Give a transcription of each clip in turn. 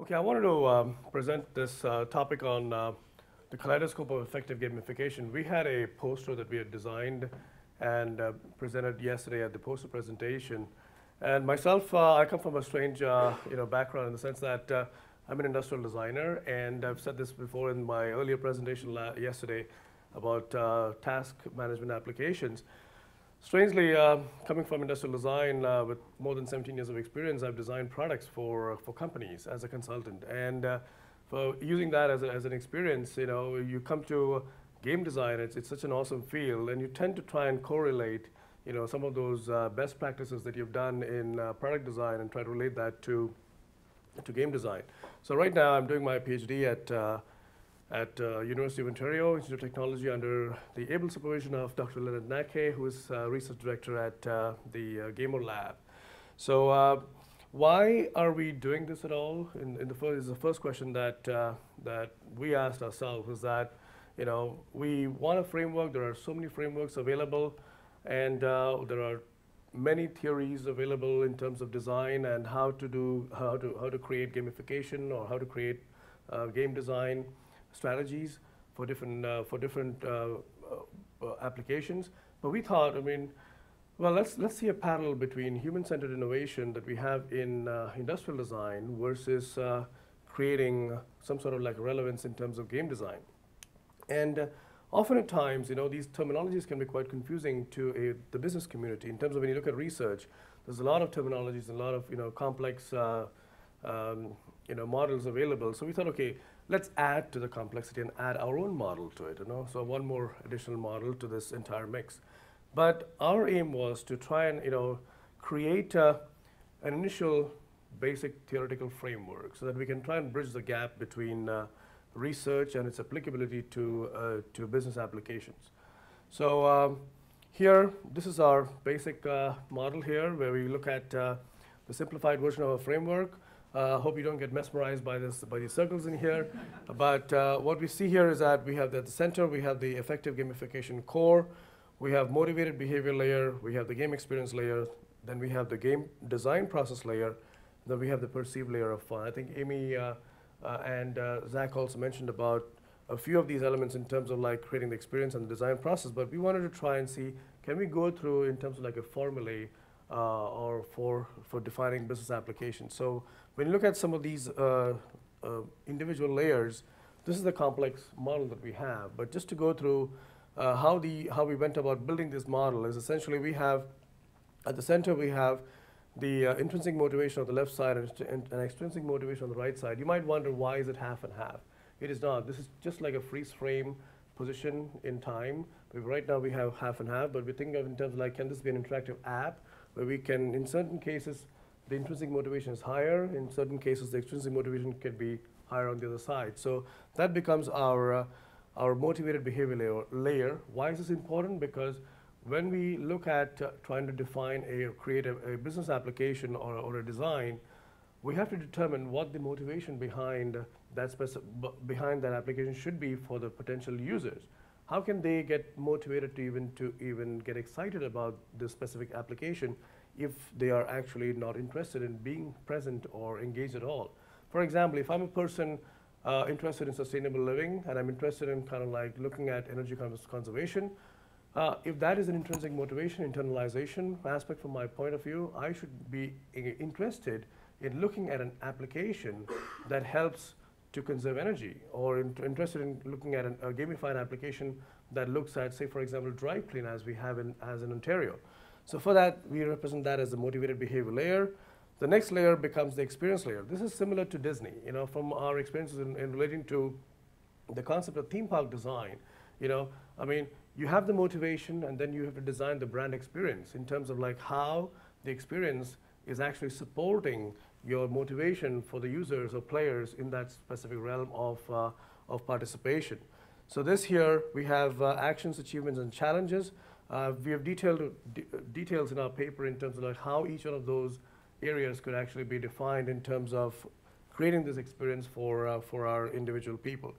Okay, I wanted to um, present this uh, topic on uh, the kaleidoscope of effective gamification. We had a poster that we had designed and uh, presented yesterday at the poster presentation. And myself, uh, I come from a strange uh, you know, background in the sense that uh, I'm an industrial designer, and I've said this before in my earlier presentation yesterday about task management applications. Strangely, uh, coming from industrial design uh, with more than 17 years of experience, I've designed products for, uh, for companies as a consultant. And uh, for using that as, a, as an experience, you know, you come to game design, it's, it's such an awesome field, and you tend to try and correlate, you know, some of those uh, best practices that you've done in uh, product design and try to relate that to, to game design. So right now, I'm doing my PhD at at uh, University of Ontario Institute of Technology under the able supervision of Dr. Lennart Nacke, who is uh, research director at uh, the uh, Gamer Lab. So uh, why are we doing this at all? In, in the first, is the first question that, uh, that we asked ourselves is that, you know, we want a framework, there are so many frameworks available, and there are many theories available in terms of design and how to do, how to, how to create gamification or how to create game design strategies for different, uh, for different uh, uh, applications. But we thought, I mean, well, let's, let's see a parallel between human-centered innovation that we have in industrial design versus creating some sort of like relevance in terms of game design. And often at times, you know, these terminologies can be quite confusing to a, the business community in terms of when you look at research, there's a lot of terminologies, and a lot of, you know, complex, uh, um, you know, models available. So we thought, okay, let's add to the complexity and add our own model to it, you know, so one more additional model to this entire mix. But our aim was to try and, you know, create uh, an initial basic theoretical framework so that we can try and bridge the gap between uh, research and its applicability to, uh, to business applications. So um, here, this is our basic uh, model here where we look at uh, the simplified version of a framework. Uh, hope you don't get mesmerized by this by these circles in here. but uh, what we see here is that we have at the center we have the effective gamification core, we have motivated behavior layer, we have the game experience layer, then we have the game design process layer, then we have the perceived layer of fun. I think Amy uh, uh and uh, Zach also mentioned about a few of these elements in terms of like creating the experience and the design process. But we wanted to try and see can we go through in terms of like a formulae uh, or for for defining business applications. So when you look at some of these uh, uh, individual layers, this is the complex model that we have. But just to go through uh, how, the, how we went about building this model is essentially we have, at the center we have the uh, intrinsic motivation on the left side and, and, extrinsic motivation on the right side. You might wonder why is it half and half? It is not. This is just like a freeze frame position in time. Right now we have half and half, but we think of in terms of like, can this be an interactive app where we can, in certain cases, the intrinsic motivation is higher. In certain cases, the extrinsic motivation can be higher on the other side. So that becomes our, uh, our motivated behavior layer, layer. Why is this important? Because when we look at uh, trying to define a create a, business application or, or, a design, we have to determine what the motivation behind that behind that application should be for the potential users. How can they get motivated to even to even get excited about this specific application if they are actually not interested in being present or engaged at all. For example, if I'm a person uh, interested in sustainable living and I'm interested in kind of like looking at energy conservation, uh, if that is an intrinsic motivation, internalization aspect from my point of view, I should be interested in looking at an application that helps to conserve energy or in interested in looking at an, a gamified application that looks at, say, for example, drive clean as we have in, as in Ontario. So for that, we represent that as the motivated behavior layer. The next layer becomes the experience layer. This is similar to Disney, you know, from our experiences in, in relating to the concept of theme park design. You know, I mean, you have the motivation and then you have to design the brand experience in terms of like how the experience is actually supporting your motivation for the users or players in that specific realm of, uh, of participation. So this here, we have uh, actions, achievements, and challenges. Uh, we have detailed de details in our paper in terms of like how each one of those areas could actually be defined in terms of creating this experience for, uh, for our individual people.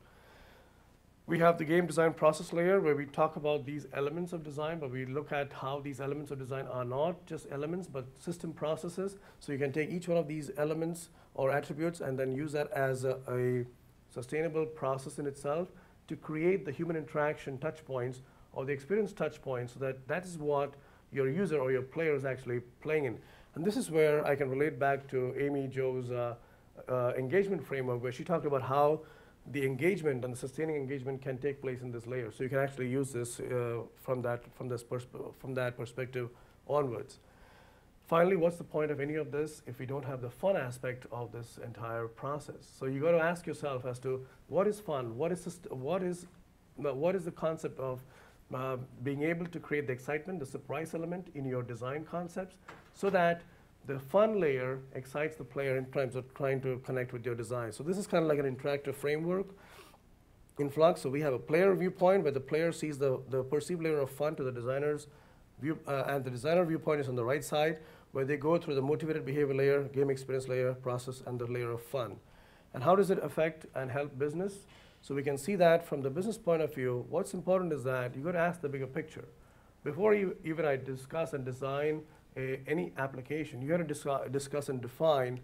We have the game design process layer where we talk about these elements of design, but we look at how these elements of design are not just elements, but system processes. So you can take each one of these elements or attributes and then use that as a, a sustainable process in itself to create the human interaction touch points or the experience touch points so that that is what your user or your player is actually playing in. And this is where I can relate back to Amy Jo's uh, uh, engagement framework where she talked about how the engagement and the sustaining engagement can take place in this layer. So you can actually use this uh, from, that, from, this from that perspective onwards. Finally, what's the point of any of this if we don't have the fun aspect of this entire process? So you got to ask yourself as to what is fun? What is, what is, what is the concept of uh, being able to create the excitement, the surprise element in your design concepts so that the fun layer excites the player in terms of trying to connect with your design. So this is kind of like an interactive framework in Flux. So we have a player viewpoint where the player sees the, the perceived layer of fun to the designer's view, uh, and the designer viewpoint is on the right side where they go through the motivated behavior layer, game experience layer, process, and the layer of fun. And how does it affect and help business? So we can see that from the business point of view, what's important is that you got to ask the bigger picture. Before you, even I discuss and design a, any application, you got to discuss, and define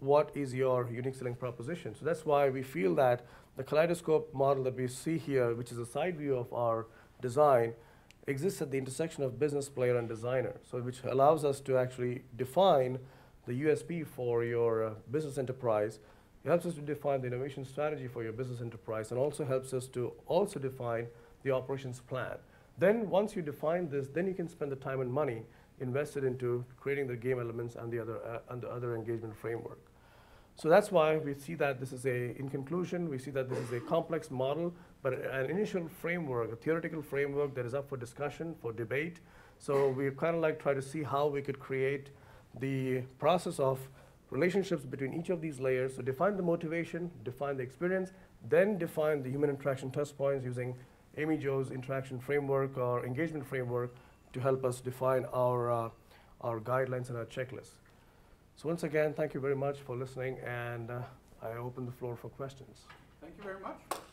what is your unique selling proposition. So that's why we feel that the kaleidoscope model that we see here, which is a side view of our design, exists at the intersection of business, player, and designer. So which allows us to actually define the USP for your uh, business enterprise. It helps us to define the innovation strategy for your business enterprise and also helps us to also define the operations plan. Then once you define this, then you can spend the time and money invested into creating the game elements and the other, uh, and the other engagement framework. So that's why we see that this is a, in conclusion, we see that this is a complex model, but an initial framework, a theoretical framework that is up for discussion, for debate. So we kind of like try to see how we could create the process of relationships between each of these layers. So define the motivation, define the experience, then define the human interaction touch points using Amy Jo's interaction framework or engagement framework to help us define our, uh, our guidelines and our checklist. So once again, thank you very much for listening, and uh, I open the floor for questions. Thank you very much.